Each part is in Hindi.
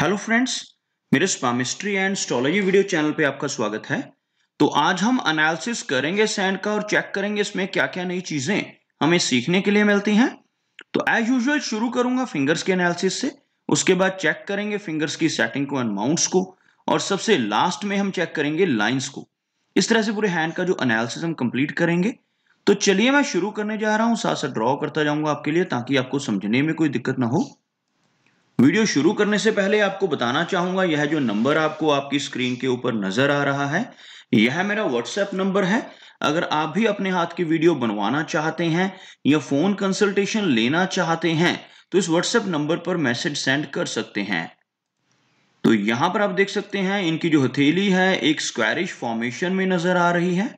हेलो फ्रेंड्स मेरे palmistry and astrology video channel पे आपका स्वागत है। तो आज हम एनालिसिस करेंगे सैंड का और चेक करेंगे इसमें क्या क्या नई चीज़ें हमें सीखने के लिए मिलती हैं। तो एज यूजुअल शुरू करूँगा फिंगर्स के एनालिसिस से, उसके बाद चेक करेंगे फिंगर्स की सेटिंग को एंड माउंट्स को, और सबसे लास्ट में हम चेक करेंगे लाइन्स को। इस तरह से पूरे हैंड का जो एनालिसिस हम कंप्लीट करेंगे। तो चलिए मैं शुरू करने जा रहा हूँ साथ साथ ड्रॉ करता जाऊँगा आपके लिए ताकि आपको समझने में कोई दिक्कत ना हो। वीडियो शुरू करने से पहले आपको बताना चाहूँगा, यह जो नंबर आपको आपकी स्क्रीन के ऊपर नज़र आ रहा है, यह मेरा व्हाट्सएप नंबर है। अगर आप भी अपने हाथ की वीडियो बनवाना चाहते हैं या फ़ोन कंसल्टेशन लेना चाहते हैं तो इस व्हाट्सएप नंबर पर मैसेज सेंड कर सकते हैं। तो यहाँ पर आप देख सकते हैं, इनकी जो हथेली है, एक स्क्वायरिश फॉर्मेशन में नज़र आ रही है।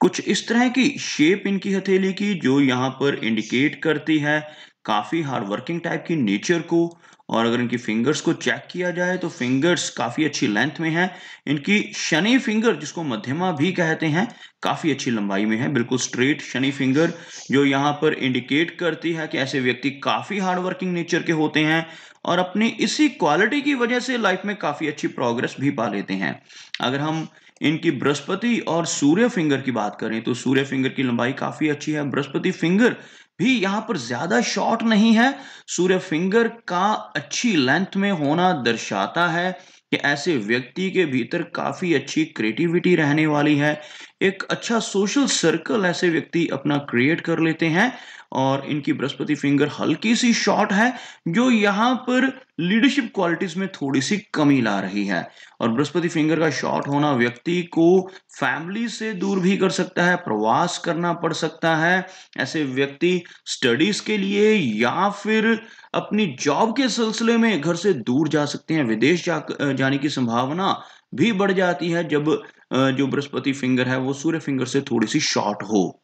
कुछ इस तरह की शेप इनकी हथेली की, जो यहाँ पर इंडिकेट करती है काफ़ी हार्ड वर्किंग टाइप की नेचर को और अगर इनकी फिंगर्स को चेक किया जाए तो फिंगर्स काफ़ी अच्छी लेंथ में है। इनकी शनि फिंगर जिसको मध्यमा भी कहते हैं, काफ़ी अच्छी लंबाई में है। बिल्कुल स्ट्रेट शनि फिंगर जो यहाँ पर इंडिकेट करती है कि ऐसे व्यक्ति काफ़ी हार्ड वर्किंग नेचर के होते हैं और अपनी इसी क्वालिटी की वजह से लाइफ में काफ़ी अच्छी प्रोग्रेस भी पा लेते हैं। अगर हम इनकी बृहस्पति और सूर्य फिंगर की बात करें तो सूर्य फिंगर की लंबाई काफ़ी अच्छी है। बृहस्पति फिंगर भी यहाँ पर ज़्यादा शॉर्ट नहीं है। सूर्य फिंगर का अच्छी लेंथ में होना दर्शाता है कि ऐसे व्यक्ति के भीतर काफ़ी अच्छी क्रिएटिविटी रहने वाली है। एक अच्छा सोशल सर्कल ऐसे व्यक्ति अपना क्रिएट कर लेते हैं और इनकी बृहस्पति फिंगर हल्की सी शॉर्ट है, जो यहाँ पर लीडरशिप क्वालिटीज में थोड़ी सी कमी ला रही है और बृहस्पति फिंगर का शॉर्ट होना व्यक्ति को फैमिली से दूर भी कर सकता है प्रवास करना पड़ सकता है। ऐसे व्यक्ति स्टडीज़ के लिए या फिर अपनी जॉब के सिलसिले में घर से दूर जा सकते हैं। विदेश जा, जाने की संभावना भी बढ़ जाती है जब जो बृहस्पति फिंगर है वो सूर्य फिंगर से थोड़ी सी शॉर्ट हो।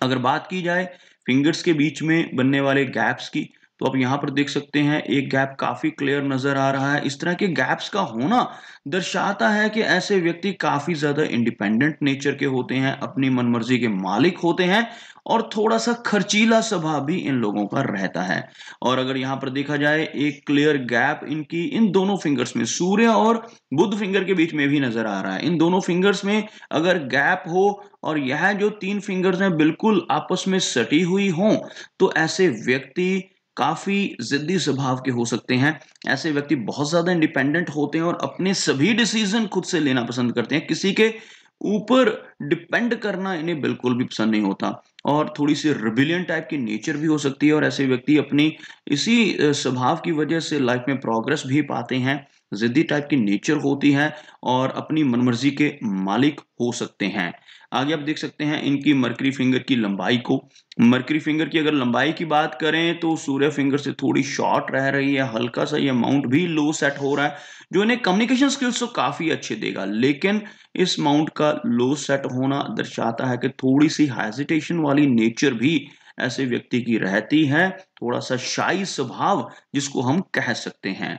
अगर बात की जाए फिंगर्स के बीच में बनने वाले गैप्स की तो आप यहाँ पर देख सकते हैं, एक गैप काफ़ी क्लियर नज़र आ रहा है। इस तरह के गैप्स का होना दर्शाता है कि ऐसे व्यक्ति काफ़ी ज़्यादा इंडिपेंडेंट नेचर के होते हैं, अपनी मनमर्जी के मालिक होते हैं और थोड़ा सा खर्चीला स्वभाव भी इन लोगों का रहता है। और अगर यहाँ पर देखा जाए, एक क्लियर गैप इनकी इन दोनों फिंगर्स में, सूर्य और बुद्ध फिंगर के बीच में भी नज़र आ रहा है। इन दोनों फिंगर्स में अगर गैप हो और यह जो तीन फिंगर्स हैं, बिल्कुल आपस में सटी हुई हो तो ऐसे व्यक्ति काफ़ी जिद्दी स्वभाव के हो सकते हैं। ऐसे व्यक्ति बहुत ज़्यादा इंडिपेंडेंट होते हैं और अपने सभी डिसीज़न खुद से लेना पसंद करते हैं। किसी के ऊपर डिपेंड करना इन्हें बिल्कुल भी पसंद नहीं होता। और थोड़ी सी रिबिलियन टाइप की नेचर भी हो सकती है और ऐसे व्यक्ति अपनी इसी स्वभाव की वजह से लाइफ में प्रोग्रेस भी पाते हैं। जिद्दी टाइप की नेचर होती है और अपनी मनमर्जी के मालिक हो सकते हैं। आगे आप देख सकते हैं इनकी मरकरी फिंगर की लंबाई को। मरकरी फिंगर की अगर लंबाई की बात करें तो सूर्य फिंगर से थोड़ी शॉर्ट रह रही है, हल्का सा ये माउंट भी लो सेट हो रहा है, जो इन्हें कम्युनिकेशन स्किल्स तो काफ़ी अच्छे देगा, लेकिन इस माउंट का लो सेट होना दर्शाता है कि थोड़ी सी हेजिटेशन वाली नेचर भी ऐसे व्यक्ति की रहती है, थोड़ा सा शाही स्वभाव जिसको हम कह सकते हैं।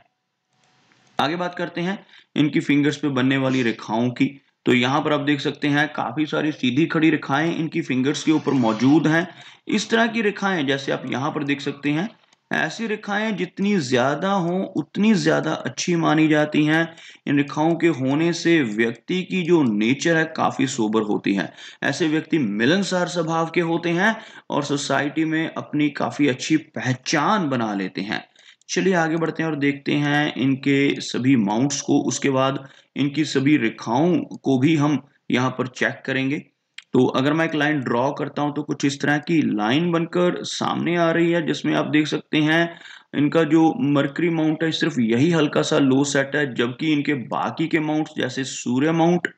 आगे बात करते हैं इनकी फिंगर्स पे बनने वाली रेखाओं की। तो यहाँ पर आप देख सकते हैं काफ़ी सारी सीधी खड़ी रेखाएँ इनकी फिंगर्स के ऊपर मौजूद हैं। इस तरह की रेखाएँ, जैसे आप यहाँ पर देख सकते हैं, ऐसी रेखाएँ जितनी ज़्यादा हों, उतनी ज़्यादा अच्छी मानी जाती हैं। इन रेखाओं के होने से व्यक्ति की जो नेचर है काफ़ी सोबर होती है। ऐसे व्यक्ति मिलनसार स्वभाव के होते हैं और सोसाइटी में अपनी काफ़ी अच्छी पहचान बना लेते हैं। चलिए आगे बढ़ते हैं और देखते हैं इनके सभी माउंट्स को। उसके बाद इनकी सभी रेखाओं को भी हम यहाँ पर चेक करेंगे। तो अगर मैं एक लाइन ड्रॉ करता हूँ तो कुछ इस तरह की लाइन बनकर सामने आ रही है, जिसमें आप देख सकते हैं इनका जो मरकरी माउंट है, सिर्फ़ यही हल्का सा लो सेट है, जबकि इनके बाकी के माउंट जैसे सूर्य माउंट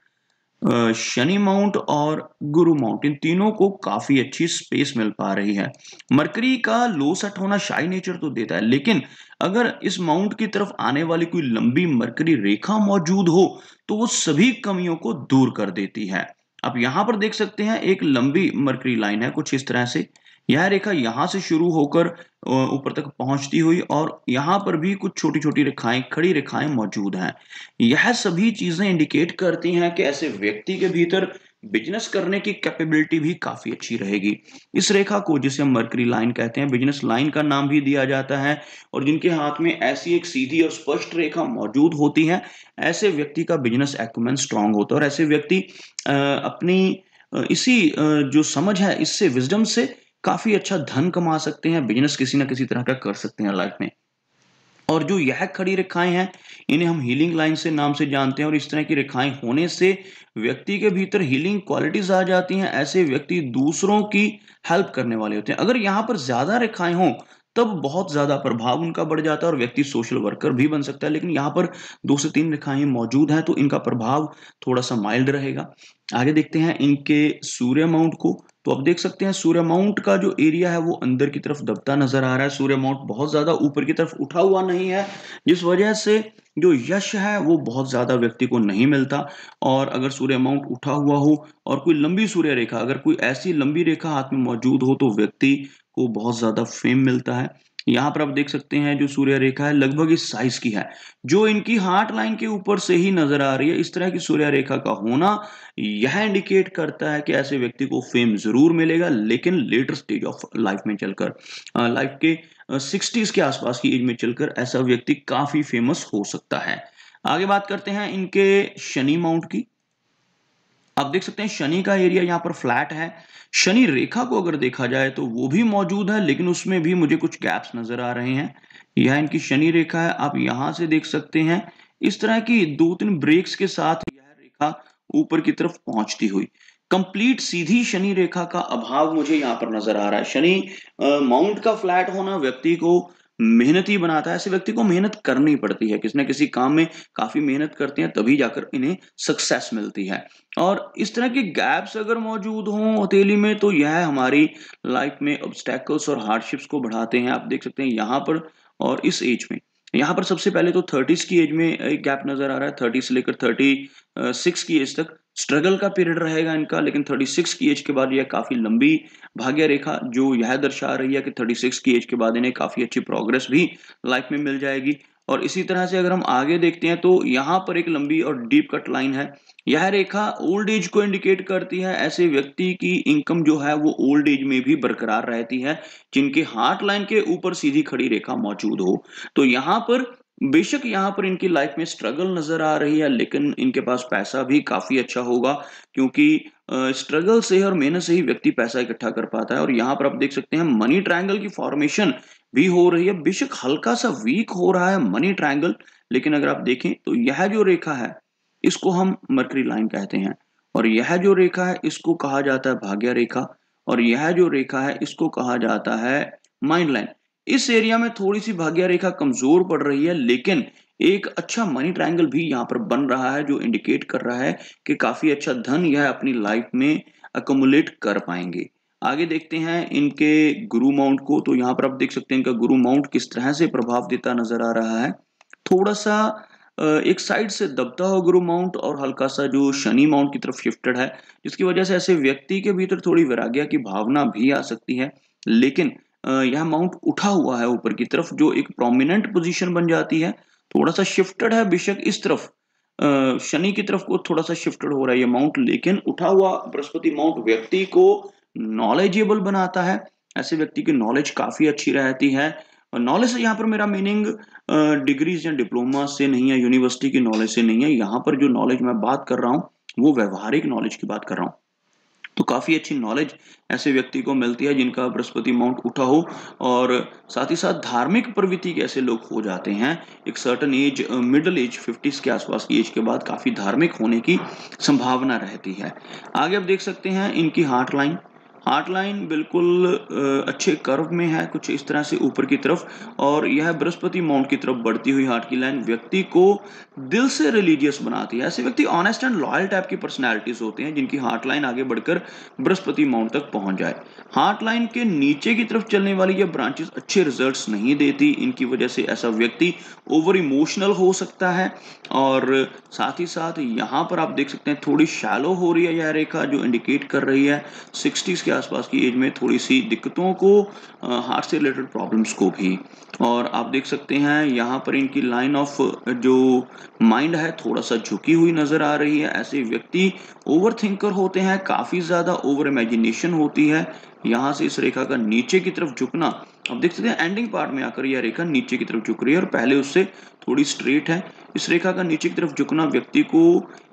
शनि माउंट और गुरु माउंट इन तीनों को काफ़ी अच्छी स्पेस मिल पा रही है। मरकरी का लो सेट होना शाही नेचर तो देता है, लेकिन अगर इस माउंट की तरफ़ आने वाली कोई लंबी मरकरी रेखा मौजूद हो तो वो सभी कमियों को दूर कर देती है। आप यहाँ पर देख सकते हैं, एक लंबी मरकरी लाइन है कुछ इस तरह से। यह रेखा यहाँ से शुरू होकर ऊपर तक पहुँचती हुई और यहाँ पर भी कुछ छोटी छोटी रेखाएँ, खड़ी रेखाएँ मौजूद हैं। यह सभी चीज़ें इंडिकेट करती हैं कि ऐसे व्यक्ति के भीतर बिज़नेस करने की कैपेबिलिटी भी काफ़ी अच्छी रहेगी। इस रेखा को, जिसे हम मर्करी लाइन कहते हैं बिज़नेस लाइन का नाम भी दिया जाता है और जिनके हाथ में ऐसी एक सीधी और स्पष्ट रेखा मौजूद होती है, ऐसे व्यक्ति का बिज़नेस एक्मेंट स्ट्रांग होता है और ऐसे व्यक्ति अपनी इसी जो समझ है, इससे विजडम से काफ़ी अच्छा धन कमा सकते हैं बिज़नेस किसी ना किसी तरह का कर सकते हैं लाइफ में। और जो यह खड़ी रेखाएँ हैं, इन्हें हम हीलिंग लाइन से नाम से जानते हैं और इस तरह की रेखाएँ होने से व्यक्ति के भीतर हीलिंग क्वालिटीज आ जाती हैं, ऐसे व्यक्ति दूसरों की हेल्प करने वाले होते हैं। अगर यहाँ पर ज़्यादा रेखाएँ हों, तब बहुत ज़्यादा प्रभाव उनका बढ़ जाता है और व्यक्ति सोशल वर्कर भी बन सकता है, लेकिन यहाँ पर दो से तीन रेखाएँ मौजूद हैं तो इनका प्रभाव थोड़ा सा माइल्ड रहेगा। आगे देखते हैं इनके सूर्य माउंट को। तो आप देख सकते हैं सूर्य माउंट का जो एरिया है वो अंदर की तरफ़ दबता नज़र आ रहा है। सूर्य माउंट बहुत ज़्यादा ऊपर की तरफ़ उठा हुआ नहीं है, जिस वजह से जो यश है वो बहुत ज़्यादा व्यक्ति को नहीं मिलता। और अगर सूर्य माउंट उठा हुआ हो और कोई लंबी सूर्य रेखा, अगर कोई ऐसी लंबी रेखा हाथ में मौजूद हो तो व्यक्ति को बहुत ज़्यादा फेम मिलता है। यहाँ पर आप देख सकते हैं जो सूर्य रेखा है, लगभग इस साइज़ की है। जो इनकी हार्ट लाइन के ऊपर से ही नज़र आ रही है, इस तरह की सूर्य रेखा का होना यह इंडिकेट करता है कि ऐसे व्यक्ति को फेम ज़रूर मिलेगा, लेकिन लेटर स्टेज ऑफ़ लाइफ में चलकर लाइफ के सिक्सटीज के आसपास की एज में चलकर ऐसा व्यक्ति काफ़ी फ़ेमस हो सकता है। आगे बात करते हैं इनके शनि माउंट की। आप देख सकते हैं शनि का एरिया यहाँ पर फ्लैट है। शनि रेखा को अगर देखा जाए तो वो भी मौजूद है, लेकिन उसमें भी मुझे कुछ गैप्स नज़र आ रहे हैं। यह इनकी शनि रेखा है, आप यहाँ से देख सकते हैं। इस तरह की दो तीन ब्रेक्स के साथ यह रेखा ऊपर की तरफ़ पहुँचती हुई। कंप्लीट सीधी शनि रेखा का अभाव मुझे यहाँ पर नज़र आ रहा है। शनि माउंट का फ्लैट होना व्यक्ति को मेहनती बनाता है, ऐसे व्यक्ति को मेहनत करनी पड़ती है। किसी न किसी काम में काफ़ी मेहनत करते हैं, तभी जाकर इन्हें सक्सेस मिलती है। और इस तरह के गैप्स अगर मौजूद हों हथेली में तो यह हमारी लाइफ में ऑब्स्टेकल्स और हार्डशिप्स को बढ़ाते हैं। आप देख सकते हैं यहाँ पर और इस एज में। यहाँ पर सबसे पहले तो थर्टीज की एज में एक गैप नज़र आ रहा है थर्टी से लेकर थर्टी सिक्स की एज तक। स्ट्रगल का पीरियड रहेगा इनका, लेकिन 36 की एज के बाद यह काफ़ी लंबी भाग्य रेखा जो यह दर्शा रही है कि 36 की एज के बाद इन्हें काफ़ी अच्छी प्रोग्रेस भी लाइफ में मिल जाएगी। और इसी तरह से अगर हम आगे देखते हैं तो यहाँ पर एक लंबी और डीप कट लाइन है। यह रेखा ओल्ड एज को इंडिकेट करती है, ऐसे व्यक्ति की इनकम जो है वो ओल्ड एज में भी बरकरार रहती है, जिनके हार्ट लाइन के ऊपर सीधी खड़ी रेखा मौजूद हो। तो यहाँ पर बेशक यहाँ पर इनकी लाइफ में स्ट्रगल नज़र आ रही है, लेकिन इनके पास पैसा भी काफ़ी अच्छा होगा, क्योंकि स्ट्रगल से और मेहनत से ही व्यक्ति पैसा इकट्ठा कर पाता है। और यहाँ पर आप देख सकते हैं मनी ट्रायंगल की फॉर्मेशन भी हो रही है। बेशक हल्का सा वीक हो रहा है मनी ट्रायंगल लेकिन अगर आप देखें तो यह जो रेखा है, इसको हम मर्करी लाइन कहते हैं। और यह जो रेखा है, इसको कहा जाता है भाग्य रेखा। और यह जो रेखा है, इसको कहा जाता है माइंड लाइन इस एरिया में थोड़ी सी भाग्य रेखा कमज़ोर पड़ रही है, लेकिन एक अच्छा मनी ट्रायंगल भी यहाँ पर बन रहा है, जो इंडिकेट कर रहा है कि काफ़ी अच्छा धन यह अपनी लाइफ में अकोमुलेट कर पाएँगे। आगे देखते हैं इनके गुरु माउंट को तो यहाँ पर आप देख सकते हैं इनका गुरु माउंट किस तरह से प्रभाव देता नज़र आ रहा है। थोड़ा सा एक साइड से दबता हुआ गुरु माउंट और हल्का सा जो शनि माउंट की तरफ़ शिफ्टेड है, जिसकी वजह से ऐसे व्यक्ति के भीतर थोड़ी वैराग्य की भावना भी आ सकती है। लेकिन यह माउंट उठा हुआ है ऊपर की तरफ़, जो एक प्रोमिनेंट पोजीशन बन जाती है। थोड़ा सा शिफ्टेड है, बेशक इस तरफ़ शनि की तरफ़ को थोड़ा सा शिफ्टेड हो रहा है ये माउंट लेकिन उठा हुआ बृहस्पति माउंट व्यक्ति को नॉलेजेबल बनाता है। ऐसे व्यक्ति की नॉलेज काफ़ी अच्छी रहती है। नॉलेज से यहाँ पर मेरा मीनिंग डिग्रीज या डिप्लोमा से नहीं है यूनिवर्सिटी की नॉलेज से नहीं है। यहाँ पर जो नॉलेज मैं बात कर रहा हूँ, वो व्यवहारिक नॉलेज की बात कर रहा हूँ। तो काफ़ी अच्छी नॉलेज ऐसे व्यक्ति को मिलती है जिनका बृहस्पति माउंट उठा हो और साथ ही साथ धार्मिक प्रवृत्ति के ऐसे लोग हो जाते हैं, एक certain age middle age fifties के आसपास की एज के बाद काफ़ी धार्मिक होने की संभावना रहती है। आगे आप देख सकते हैं इनकी हार्ट लाइन हार्ट लाइन बिल्कुल अच्छे कर्व में है, कुछ इस तरह से ऊपर की तरफ़, और यह बृहस्पति माउंट की तरफ़ बढ़ती हुई हार्ट की लाइन व्यक्ति को दिल से रिलीजियस बनाती है। ऐसे व्यक्ति ऑनेस्ट एंड लॉयल टाइप की पर्सनैलिटीज होते हैं, जिनकी हार्ट लाइन आगे बढ़कर बृहस्पति माउंट तक पहुँच जाए। हार्ट लाइन के नीचे की तरफ़ चलने वाली यह ब्रांचेस अच्छे रिज़ल्ट नहीं देती, इनकी वजह से ऐसा व्यक्ति ओवर इमोशनल हो सकता है, और साथ ही साथ यहाँ पर आप देख सकते हैं, थोड़ी शैलो हो रही है यह रेखा, जो इंडिकेट कर रही है सिक्सटीज के आसपास की एज में थोड़ी सी दिक्कतों को हार्ट से रिलेटेड प्रॉब्लम्स को भी। और आप देख सकते हैं, यहाँ पर इनकी लाइन ऑफ़ जो माइंड है थोड़ा सा झुकी हुई नज़र आ रही है। ऐसे व्यक्ति ओवर थिंकर होते हैं, काफ़ी ज़्यादा ओवर इमेजिनेशन होती है। यहाँ से इस रेखा का नीचे की तरफ़ झुकना अब देख सकते हैं एंडिंग पार्ट में आकर यह रेखा नीचे की तरफ़ झुक रही है और पहले उससे थोड़ी स्ट्रेट है। इस रेखा का नीचे की तरफ़ झुकना व्यक्ति को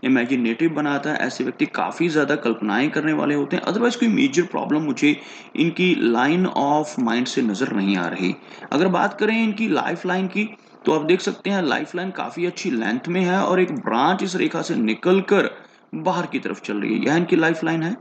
इमेजिनेटिव बनाता है। ऐसे व्यक्ति काफ़ी ज़्यादा कल्पनाएँ करने वाले होते हैं। अदरवाइज़ कोई मेजर प्रॉब्लम मुझे इनकी लाइन ऑफ़ माइंड से नज़र नहीं आ रही। अगर बात करें इनकी लाइफ लाइन की तो आप देख सकते हैं लाइफ लाइन काफ़ी अच्छी लेंथ में है और एक ब्रांच इस रेखा से निकल कर बाहर की तरफ़ चल रही है। यह इनकी लाइफ लाइन है।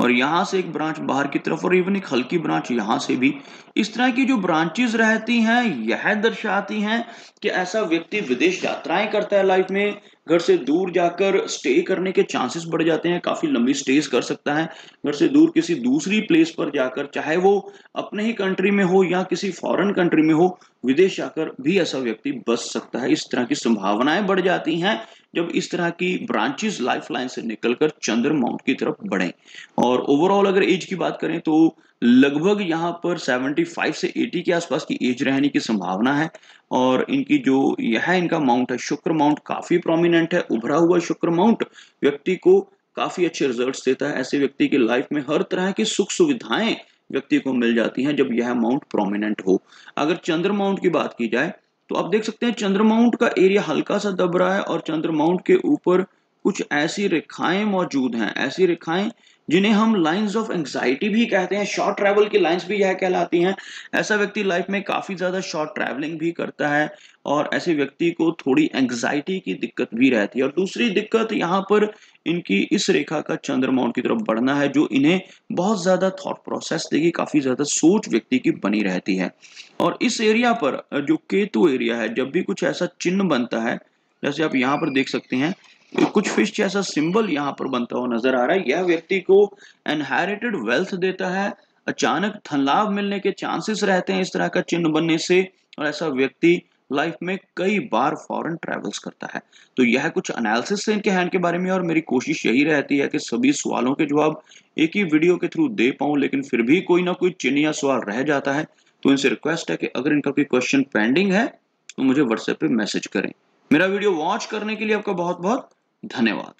और यहाँ से एक ब्रांच बाहर की तरफ़ और इवन एक हल्की ब्रांच यहाँ से भी। इस तरह की जो ब्रांचेस रहती हैं, यह दर्शाती हैं कि ऐसा व्यक्ति विदेश यात्राएँ करता है लाइफ में। घर से दूर जाकर स्टे करने के चांसेस बढ़ जाते हैं, काफ़ी लंबी स्टेज कर सकता है। घर से दूर किसी दूसरी प्लेस पर जाकर, चाहे वो अपने ही कंट्री में हो या किसी फॉरेन कंट्री में हो, विदेश जाकर भी ऐसा व्यक्ति बच सकता है। इस तरह की संभावनाएँ बढ़ जाती हैं। जब इस तरह की ब्रांचेस लाइफ लाइन से निकलकर चंद्र माउंट की तरफ़ बढ़े। और ओवरऑल अगर एज की बात करें तो लगभग यहाँ पर 75 से 80 के आसपास की एज रहने की संभावना है। और इनकी जो यह इनका माउंट है, शुक्र माउंट काफ़ी प्रोमिनेंट है। उभरा हुआ शुक्र माउंट व्यक्ति को काफ़ी अच्छे रिजल्ट्स देता है। ऐसे व्यक्ति की लाइफ में हर तरह की सुख सुविधाएँ व्यक्ति को मिल जाती हैं जब यह माउंट प्रोमिनेंट हो। अगर चंद्र माउंट की बात की जाए तो आप देख सकते हैं चंद्रमाउंट का एरिया हल्का सा दब रहा है और चंद्रमाउंट के ऊपर कुछ ऐसी रेखाएँ मौजूद हैं, ऐसी रेखाएँ जिन्हें हम लाइंस ऑफ़ एंग्जाइटी भी कहते हैं शॉर्ट ट्रैवल की लाइंस भी यह कहलाती हैं। ऐसा व्यक्ति लाइफ में काफ़ी ज़्यादा शॉर्ट ट्रैवलिंग भी करता है और ऐसे व्यक्ति को थोड़ी एंग्जाइटी की दिक्कत भी रहती है। और दूसरी दिक्कत यहाँ पर इनकी इस रेखा का चंद्रमाउंट की तरफ़ बढ़ना है, जो इन्हें बहुत ज़्यादा थॉट प्रोसेस देगी, काफ़ी ज़्यादा सोच व्यक्ति की बनी रहती है। और इस एरिया पर, जो केतु एरिया है, जब भी कुछ ऐसा चिन्ह बनता है, जैसे आप यहाँ पर देख सकते हैं कुछ फ़िश जैसा सिंबल यहाँ पर बनता हुआ नज़र आ रहा है। यह व्यक्ति को एनहेरिटेड वेल्थ देता है। अचानक धन लाभ मिलने के चांसेस रहते हैं इस तरह का चिन्ह बनने से और ऐसा व्यक्ति लाइफ में कई बार फॉरेन ट्रेवल्स करता है। तो यह कुछ एनालिसिस है इनके हैंड के बारे में और मेरी कोशिश यही रहती है कि सभी सवालों के जवाब एक ही वीडियो के थ्रू दे पाऊँ, लेकिन फिर भी कोई ना कोई चिन्ह या सवाल रह जाता है। तो इनसे रिक्वेस्ट है कि अगर इनका कोई क्वेश्चन पेंडिंग है तो मुझे व्हाट्सएप पे मैसेज करें। मेरा वीडियो वॉच करने के लिए आपका बहुत बहुत 種は。